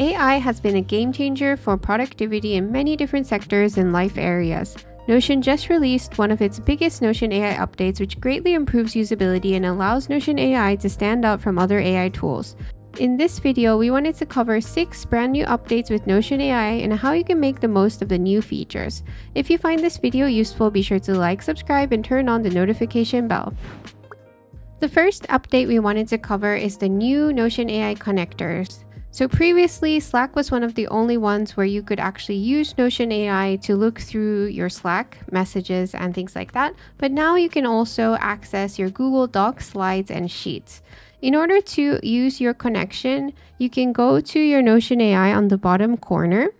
AI has been a game changer for productivity in many different sectors and life areas. Notion just released one of its biggest Notion AI updates, which greatly improves usability and allows Notion AI to stand out from other AI tools. In this video, we wanted to cover 6 brand new updates with Notion AI and how you can make the most of the new features. If you find this video useful, be sure to like, subscribe, and turn on the notification bell. The first update we wanted to cover is the new Notion AI connectors. So previously, Slack was one of the only ones where you could actually use Notion AI to look through your Slack messages and things like that. But now you can also access your Google Docs, slides, and sheets. In order to use your connection, you can go to your Notion AI on the bottom corner.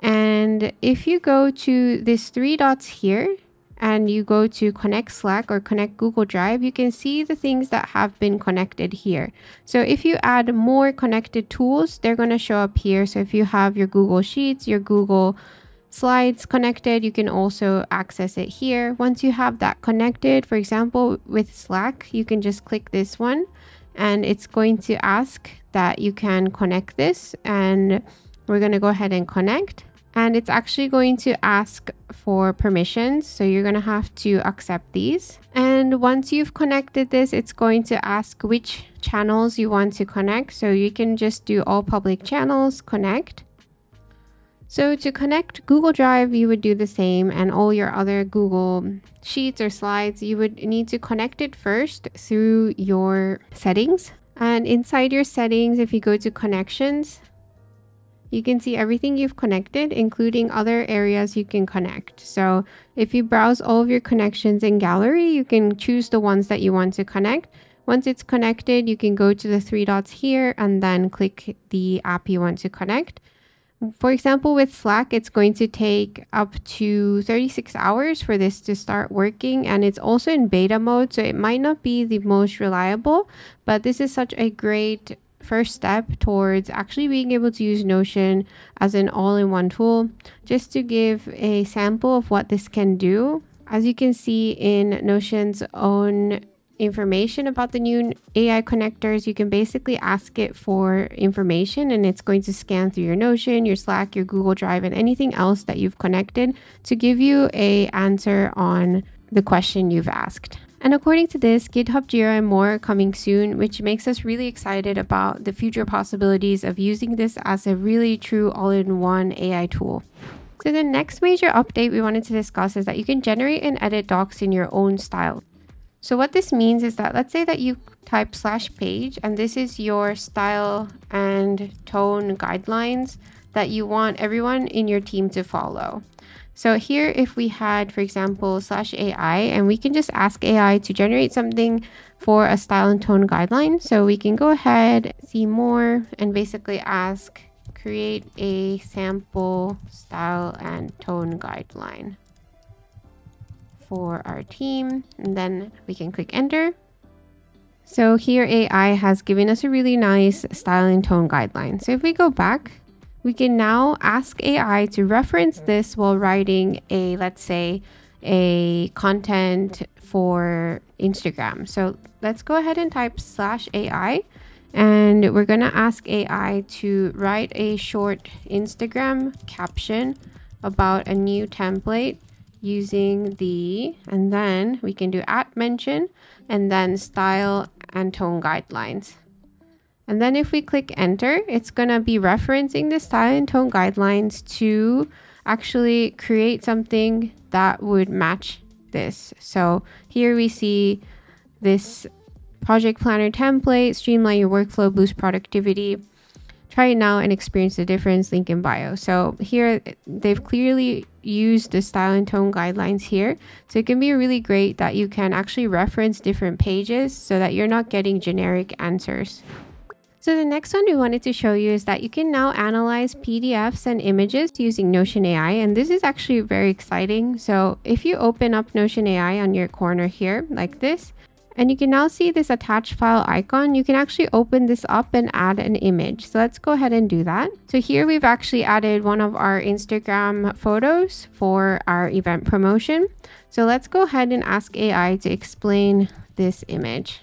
And if you go to these three dots here, and you go to connect Slack or connect Google Drive, you can see the things that have been connected here. So if you add more connected tools, they're going to show up here. So if you have your Google Sheets, your Google Slides connected, you can also access it here. Once you have that connected, for example, with Slack, you can just click this one and it's going to ask that you can connect this and we're going to go ahead and connect and it's actually going to ask for permissions so you're going to have to accept these. And once you've connected this it's going to ask which channels you want to connect. So you can just do all public channels connect. So to connect Google Drive, you would do the same and all your other Google Sheets or slides, you would need to connect it first through your settings. And inside your settings, if you go to connections, you can see everything you've connected, including other areas you can connect. So if you browse all of your connections in gallery, you can choose the ones that you want to connect. Once it's connected, you can go to the three dots here and then click the app you want to connect. For example, with Slack, it's going to take up to 36 hours for this to start working, and it's also in beta mode, so it might not be the most reliable, but this is such a great first step towards actually being able to use Notion as an all in one tool. Just to give a sample of what this can do, as you can see in Notion's own information about the new AI connectors, you can basically ask it for information and it's going to scan through your Notion, your Slack, your Google Drive, and anything else that you've connected to give you a answer on the question you've asked. And according to this, GitHub Jira and more are coming soon, which makes us really excited about the future possibilities of using this as a really true all in one AI tool. So, the next major update we wanted to discuss is that you can generate and edit docs in your own style. So, what this means is that let's say that you type slash page, and this is your style and tone guidelines that you want everyone in your team to follow. So here, if we had, for example, slash AI, and we can just ask AI to generate something for a style and tone guideline. So we can go ahead, see more, and basically ask, create a sample style and tone guideline for our team. And then we can click enter. So here AI has given us a really nice style and tone guideline. So if we go back, we can now ask AI to reference this while writing a, let's say, a content for Instagram. So let's go ahead and type slash AI and we're going to ask AI to write a short Instagram caption about a new template using the, and then we can do at mention and then style and tone guidelines. And then if we click enter, it's going to be referencing the style and tone guidelines to actually create something that would match this. So here we see this project planner template, streamline your workflow, boost productivity. Try it now and experience the difference, link in bio. So here they've clearly used the style and tone guidelines here. So it can be really great that you can actually reference different pages so that you're not getting generic answers. So the next one we wanted to show you is that you can now analyze PDFs and images using Notion AI. And this is actually very exciting. So if you open up Notion AI on your corner here like this, and you can now see this attach file icon. You can actually open this up and add an image. So let's go ahead and do that. So here we've actually added one of our Instagram photos for our event promotion. So let's go ahead and ask AI to explain this image.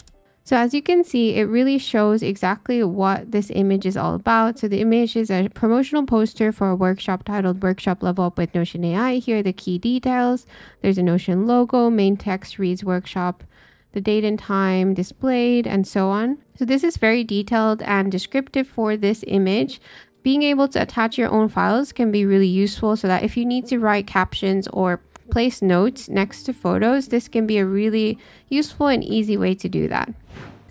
So as you can see, it really shows exactly what this image is all about. So the image is a promotional poster for a workshop titled Workshop Level Up with Notion AI. Here are the key details. There's a Notion logo, main text reads workshop, the date and time displayed, and so on. So this is very detailed and descriptive for this image. Being able to attach your own files can be really useful so that if you need to write captions or place notes next to photos, this can be a really useful and easy way to do that.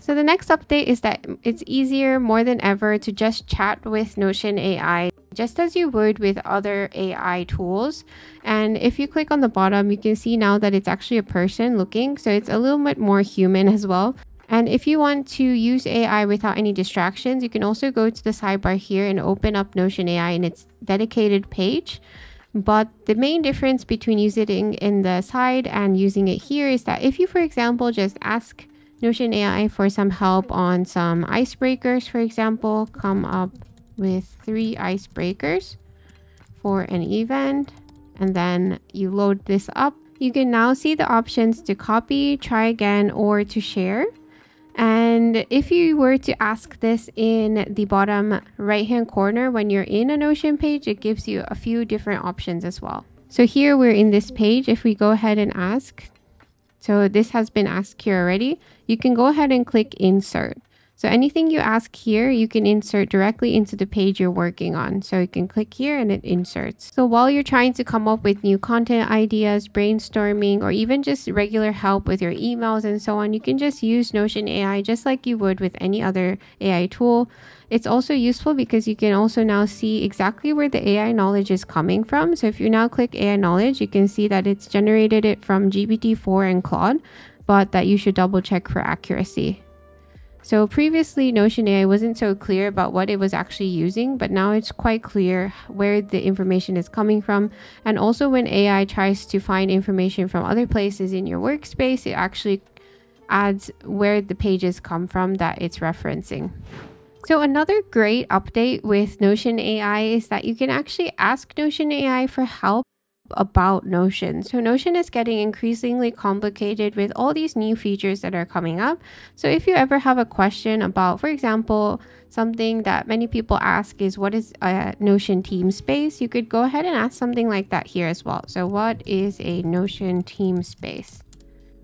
So the next update is that it's easier more than ever to just chat with Notion AI just as you would with other AI tools. And if you click on the bottom, you can see now that it's actually a person looking. So it's a little bit more human as well. And if you want to use AI without any distractions, you can also go to the sidebar here and open up Notion AI in its dedicated page. But the main difference between using it in the side and using it here is that if you, for example, just ask Notion AI for some help on some icebreakers, for example, come up with three icebreakers for an event, and then you load this up. You can now see the options to copy, try again, or to share. And if you were to ask this in the bottom right hand corner when you're in a Notion page, it gives you a few different options as well. So here we're in this page. If we go ahead and ask, so this has been asked here already, you can go ahead and click insert. So anything you ask here, you can insert directly into the page you're working on. So you can click here and it inserts. So while you're trying to come up with new content ideas, brainstorming, or even just regular help with your emails and so on, you can just use Notion AI just like you would with any other AI tool. It's also useful because you can also now see exactly where the AI knowledge is coming from. So if you now click AI knowledge, you can see that it's generated it from GPT-4 and Claude, but that you should double check for accuracy. So previously, Notion AI wasn't so clear about what it was actually using, but now it's quite clear where the information is coming from. And also, when AI tries to find information from other places in your workspace, it actually adds where the pages come from that it's referencing. So another great update with Notion AI is that you can actually ask Notion AI for help about Notion. So Notion is getting increasingly complicated with all these new features that are coming up. So if you ever have a question about, for example, something that many people ask is what is a Notion team space? You could go ahead and ask something like that here as well. So what is a Notion team space?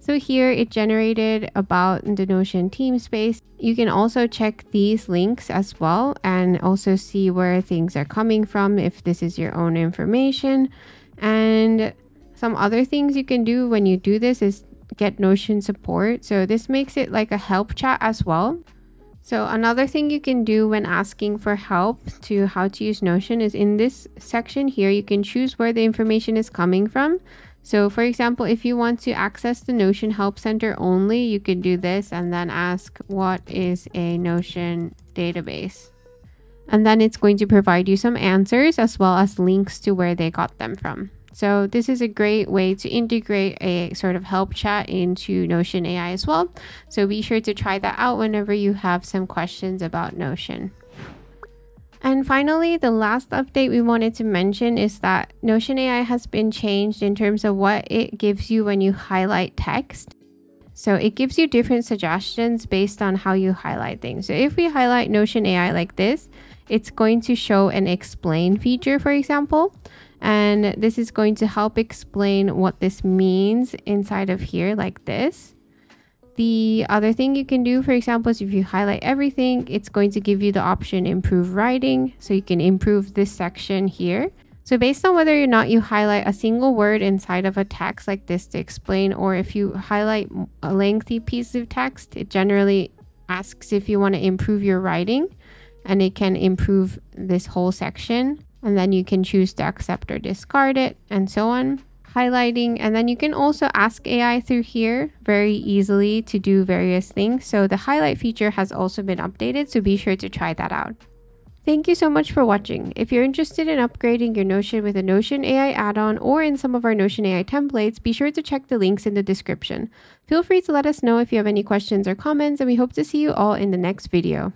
So here it generated about the Notion team space. You can also check these links as well and also see where things are coming from if this is your own information. And some other things you can do when you do this is get Notion support. So this makes it like a help chat as well. So another thing you can do when asking for help to how to use Notion is in this section here, you can choose where the information is coming from. So for example, if you want to access the Notion Help Center only, you can do this and then ask what is a Notion database and then it's going to provide you some answers as well as links to where they got them from. So this is a great way to integrate a sort of help chat into Notion AI as well. So be sure to try that out whenever you have some questions about Notion. And finally, the last update we wanted to mention is that Notion AI has been changed in terms of what it gives you when you highlight text. So it gives you different suggestions based on how you highlight things. So if we highlight Notion AI like this, it's going to show an explain feature, for example. And this is going to help explain what this means inside of here like this. The other thing you can do, for example, is if you highlight everything, it's going to give you the option improve writing. So you can improve this section here. So based on whether or not you highlight a single word inside of a text like this to explain, or if you highlight a lengthy piece of text, it generally asks if you want to improve your writing and it can improve this whole section. And then you can choose to accept or discard it and so on. Highlighting, and then you can also ask AI through here very easily to do various things. So the highlight feature has also been updated, so be sure to try that out. Thank you so much for watching. If you're interested in upgrading your Notion with a Notion AI add-on or in some of our Notion AI templates, be sure to check the links in the description. Feel free to let us know if you have any questions or comments, and we hope to see you all in the next video.